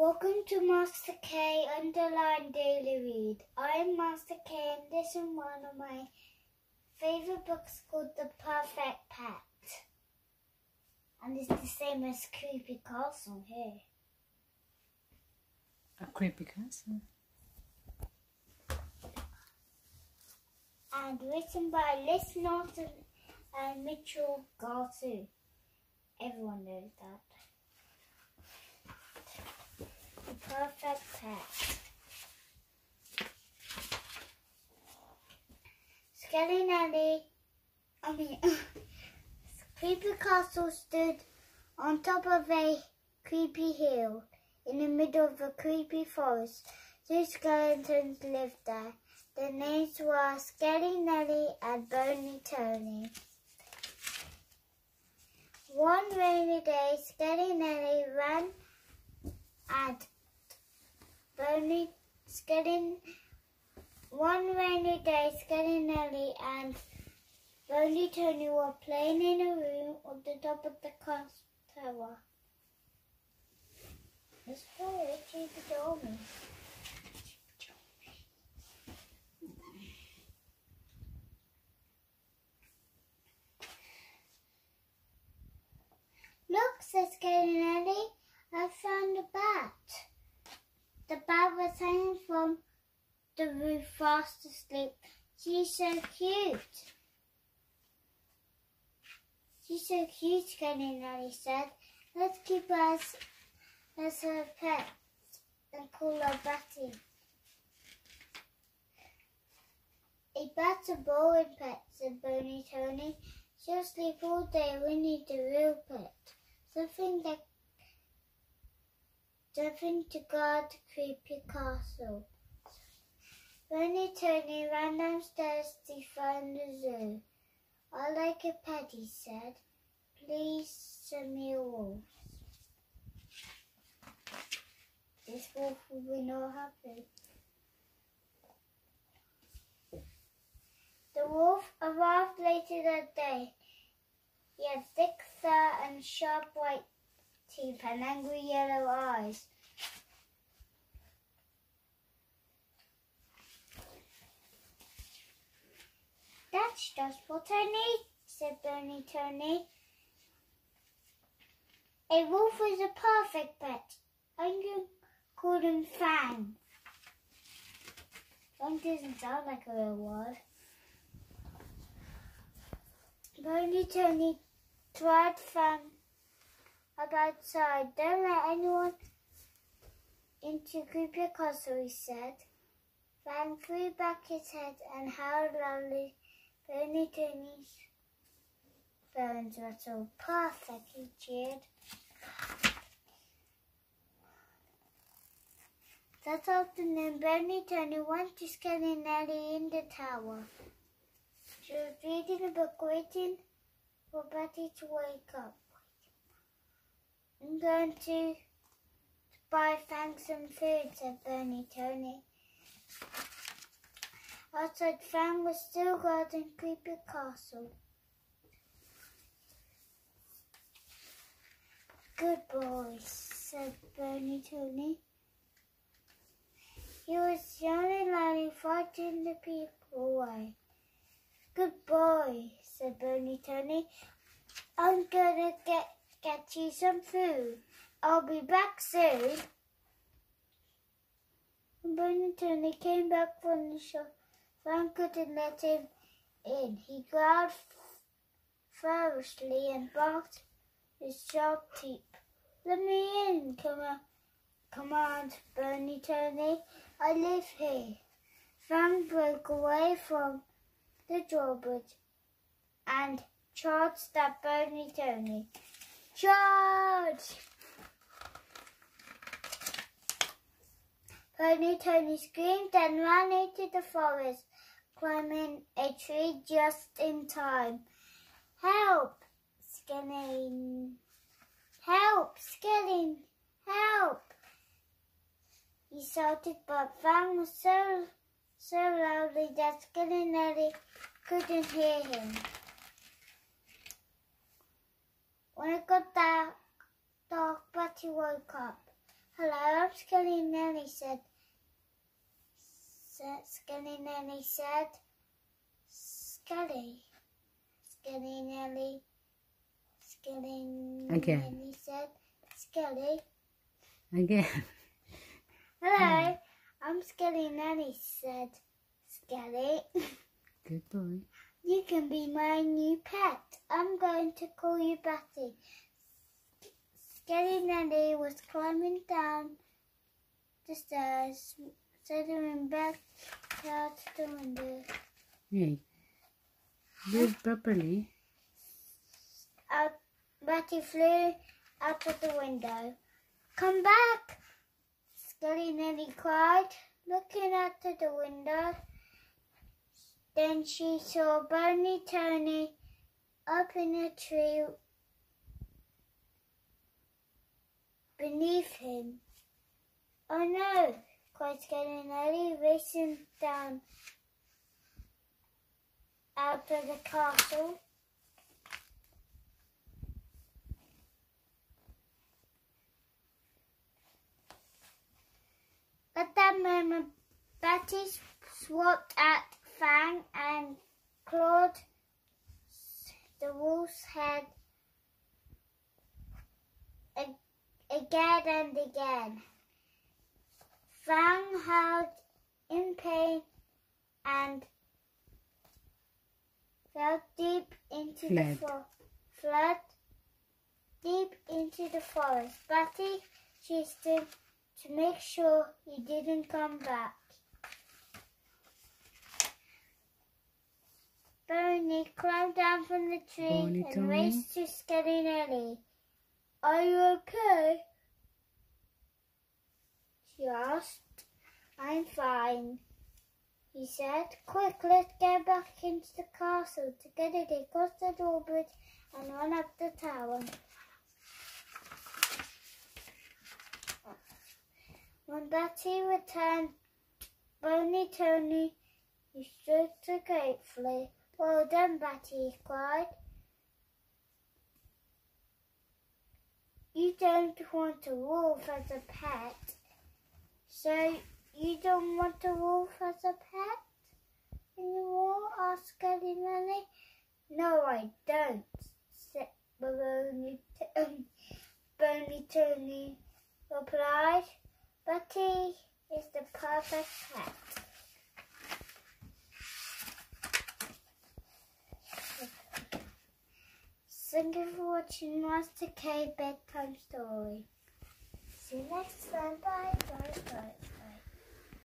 Welcome to Master K Underline Daily Read. I'm Master K and this is one of my favourite books called The Perfect Pet. And it's the same as Creepy Castle here. A creepy castle. And written by Liz Norton and Mitchell Gartu. Everyone knows that. The perfect pet. Skelly Nelly, I mean, Creepy Castle stood on top of a creepy hill in the middle of a creepy forest. Two skeletons lived there. Their names were Skelly Nelly and Bony Tony. One rainy day, Skelly Nelly ran and Bony Skelly. One rainy day, Skelly Nelly and Bony Tony were playing in a room on the top of the castle tower. Very cheap to me. Look, says Nelly, I found a bat. The bat was hanging from the roof fast asleep. She's so cute. She's so cute, Nelly said. Let's keep her as, as her pet and call her Batty. A bat's a boring pet, said Bony Tony. She'll sleep all day. We need a real pet. Something that something to guard the creepy castle. Bony Tony ran downstairs to find the zoo. I like a pet, he said. Please send me a wolf. This wolf will be not happy. The wolf arrived later that day. He had thick fur and sharp white teeth and angry yellow eyes. I need, said Bony Tony. A wolf is a perfect pet. I'm going to call him Fang. Fang doesn't sound like a real word. Bony Tony tried Fang up outside. Don't let anyone into Creepy Castle, he said. Fang threw back his head and howled loudly. Bony Tony's bones were so perfect, he cheered. That afternoon, Bony Tony went to Skelly Nelly in the tower. She was reading a book, waiting for Betty to wake up. I'm going to buy Fang some food, said Bony Tony. Outside, Fang was still guarding Creepy Castle. Good boy, said Bony Tony. He was the only lion fighting the people away. Good boy, said Bony Tony. I'm gonna get get you some food. I'll be back soon. Bony Tony came back from the shop, Frank couldn't let him in. He growled ferociously and barked his sharp teeth. Let me in, come on, command Bernie Tony. I live here. Frank broke away from the drawbridge and charged at Bernie Tony. Charge! Bernie Tony screamed and ran into the forest, climbing a tree just in time. Help! Skelly! Help! Skelly! Help! He shouted, but Fang was so, so loudly that Skelly Nelly couldn't hear him. When it got dark, dark Betty woke up. Hello, I'm Skelly Nelly said. Skelly Nelly said. Skelly. Skelly Nelly. Skelly Again. Nelly said. Skelly. Again. Hello, I'm Skelly Nanny said. Skelly. Good boy. You can be my new pet. I'm going to call you Betty. Skelly Nanny was climbing down the stairs, sitting back out the window. Hey. Do it properly. Out, Betty flew out of the window. Come back! Skelly Nanny cried, looking out of the window. Then she saw Bony Tony up in a tree beneath him. Oh no! Cried Skelly Nelly, racing down out of the castle. At that moment, Betty swapped at Fang and clawed the wolf's head again and again. Fang howled in pain and fell deep into Fled. the fo- flood, deep into the forest. Betty chased him to make sure he didn't come back. Bony climbed down from the tree Bony and Tony? raced to Skelly Nelly. Are you okay? Asked. I'm fine, he said. Quick, let's get back into the castle. Together they crossed the drawbridge and ran up the tower. When Betty returned, Bony Tony, stroked her gratefully. Well done, Betty, he cried. You don't want a wolf as a pet, so you don't want a wolf as a pet anymore? asked Skelly Nelly. No, I don't, said Bony, um, Bony Tony replied. Betty is the perfect pet. Thank you for watching Master K Bedtime Story. See you next time. Bye, bye, bye.